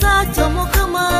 sa cho mo kama